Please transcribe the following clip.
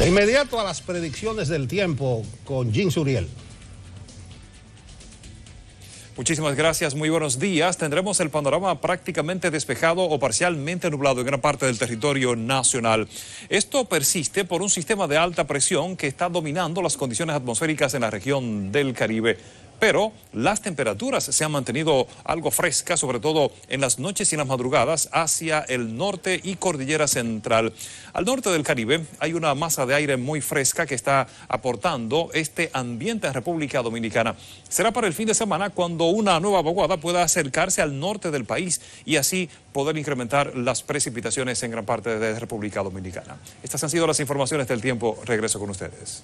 De inmediato a las predicciones del tiempo con Jim Suriel. Muchísimas gracias, muy buenos días. Tendremos el panorama prácticamente despejado o parcialmente nublado en gran parte del territorio nacional. Esto persiste por un sistema de alta presión que está dominando las condiciones atmosféricas en la región del Caribe pero las temperaturas se han mantenido algo frescas, sobre todo en las noches y las madrugadas hacia el norte y cordillera central. Al norte del Caribe hay una masa de aire muy fresca que está aportando este ambiente en República Dominicana. Será para el fin de semana cuando una nueva vaguada pueda acercarse al norte del país y así poder incrementar las precipitaciones en gran parte de República Dominicana. Estas han sido las informaciones del tiempo. Regreso con ustedes.